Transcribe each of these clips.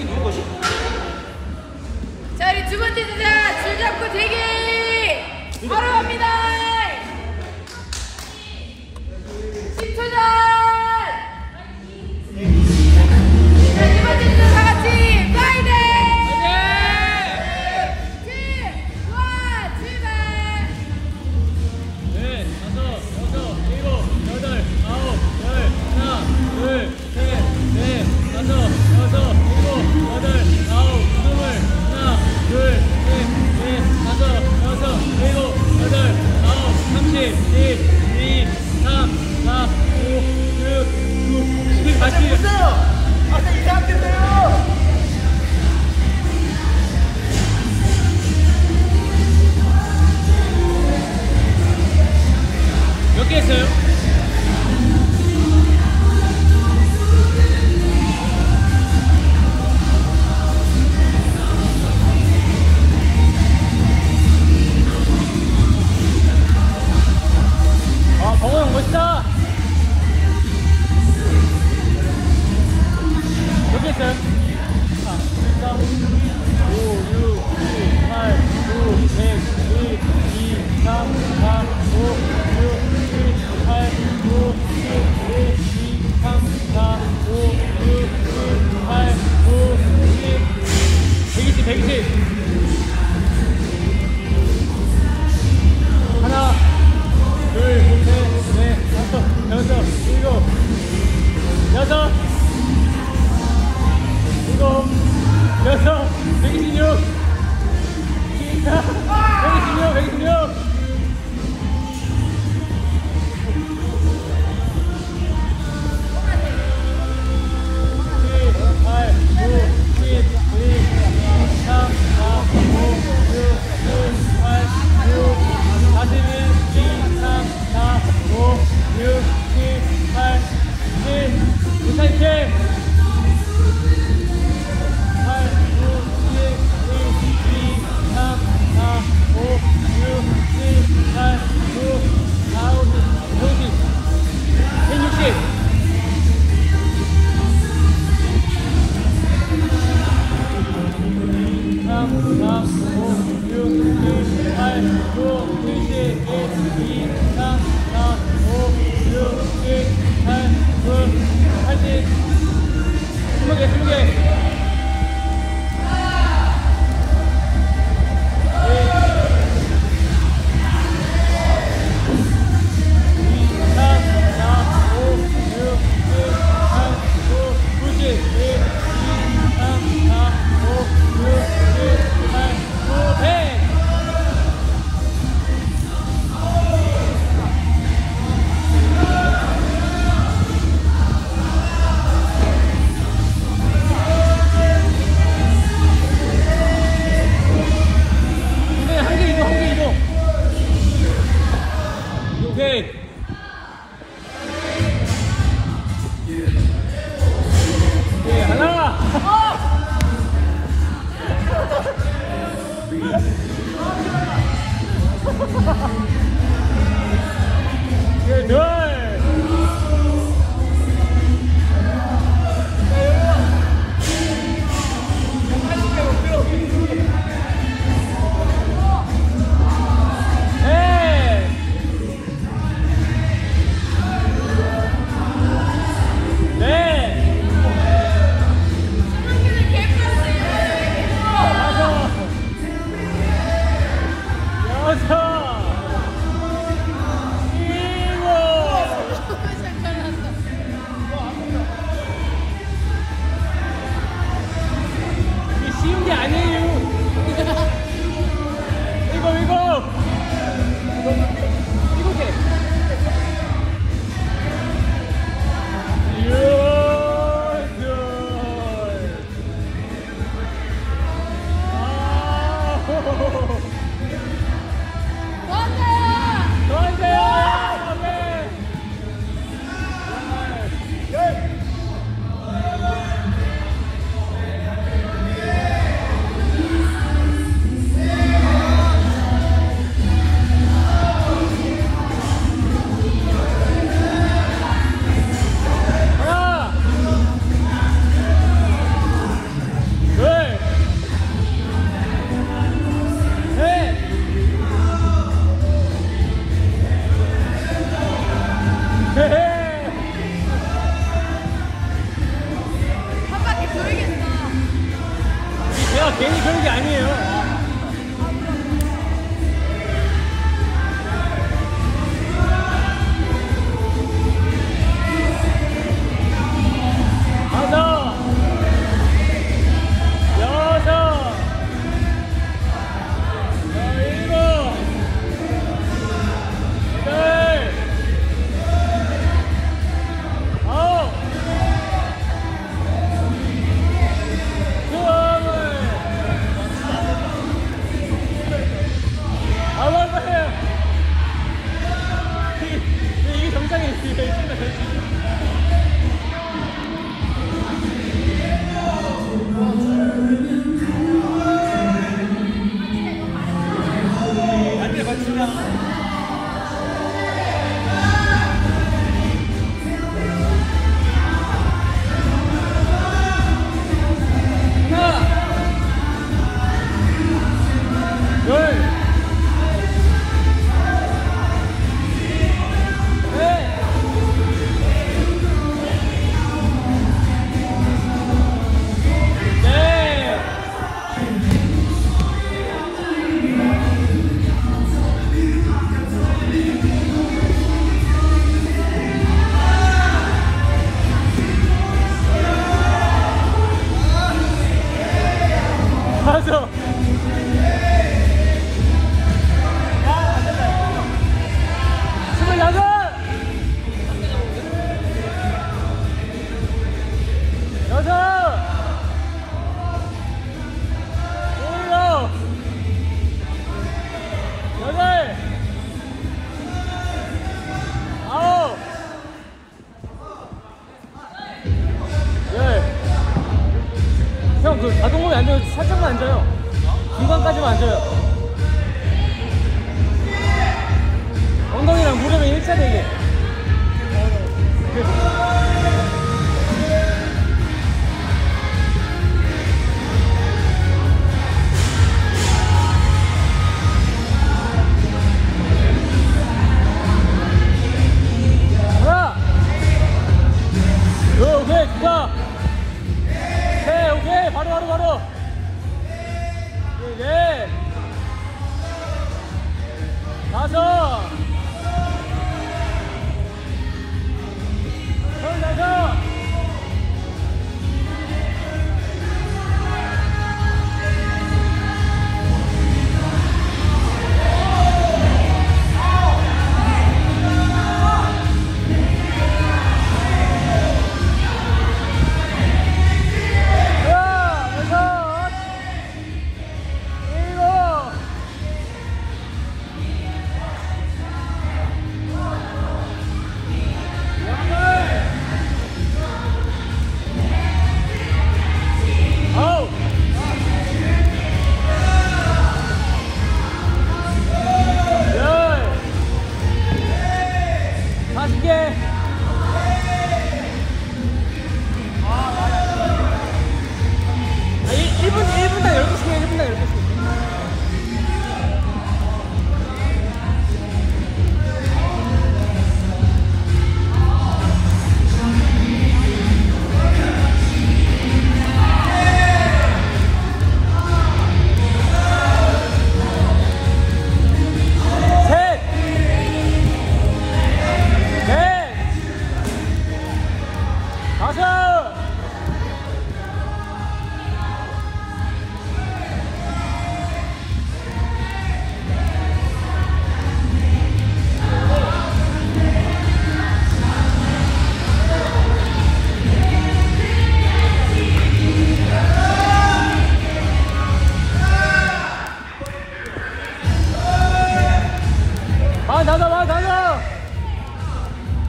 이게 누구 것이? 자 우리 두 번째 주자 줄 잡고 대기 바로 갑니다 Yeah.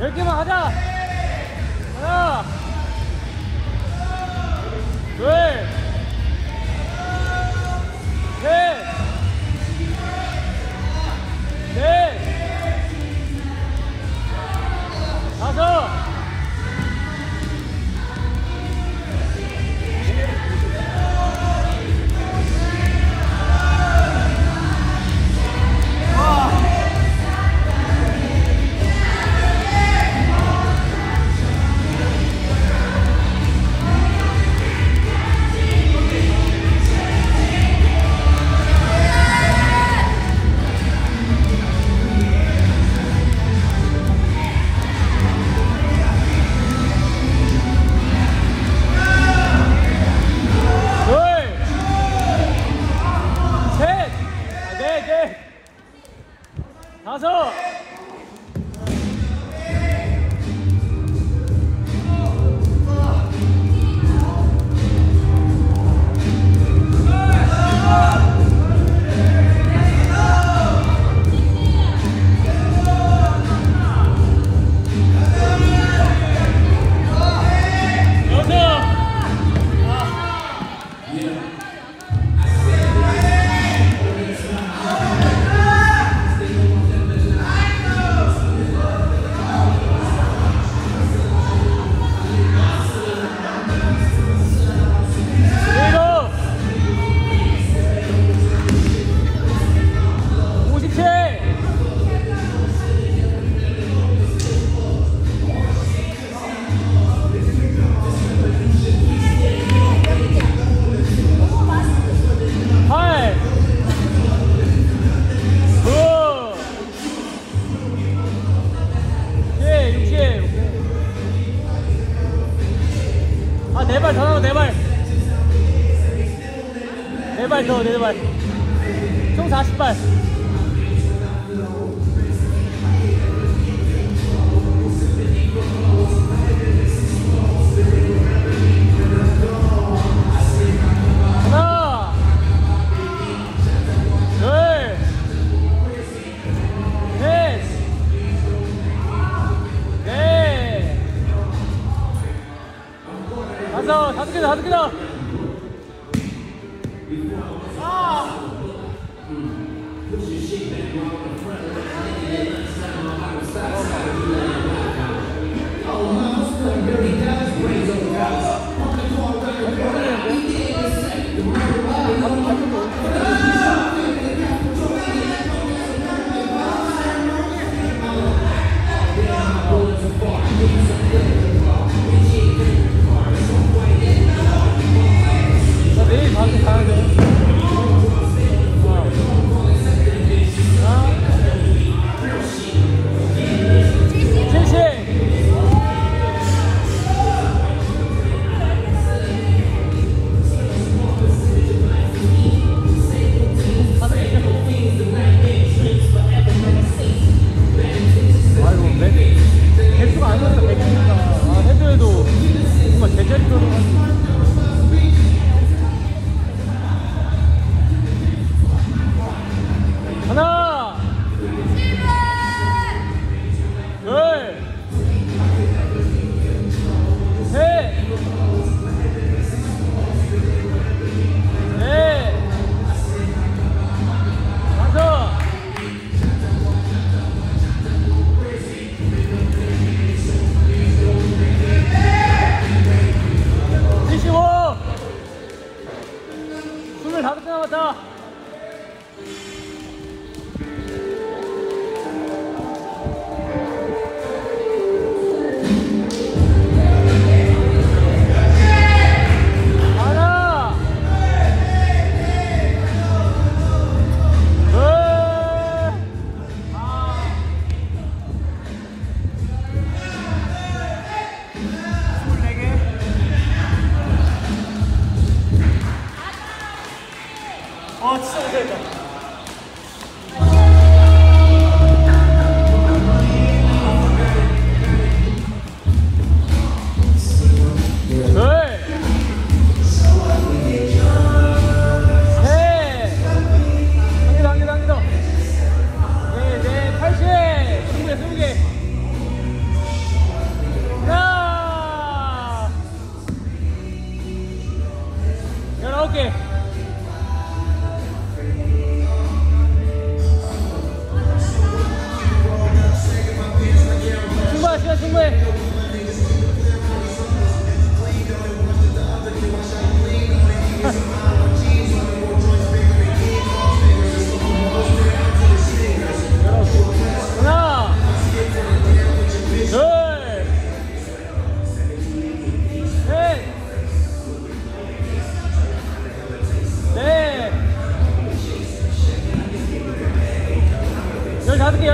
열기만 하자! けだはけだ karaoke. 열다섯 개,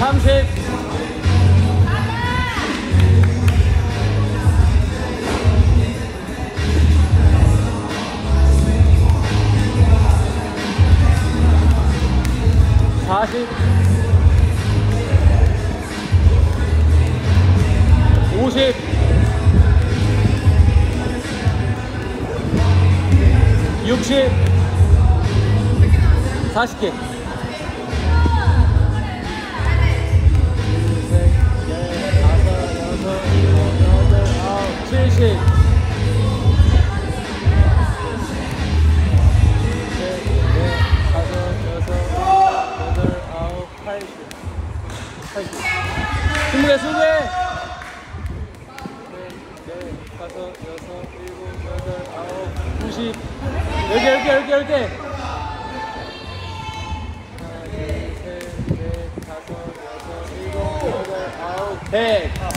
100 사십. 오십. 육십. 사십 개. 스무 개. 넷, 넷, 다섯, 여섯, 일곱, 여덟, 아홉, 구십. 열 개, 열 개, 열열 개, 열 개. 하나, 둘, 셋, 넷, 다섯, 여섯, 일곱, 여덟, 아홉, 백.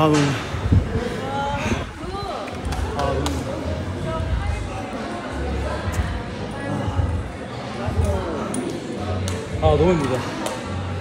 아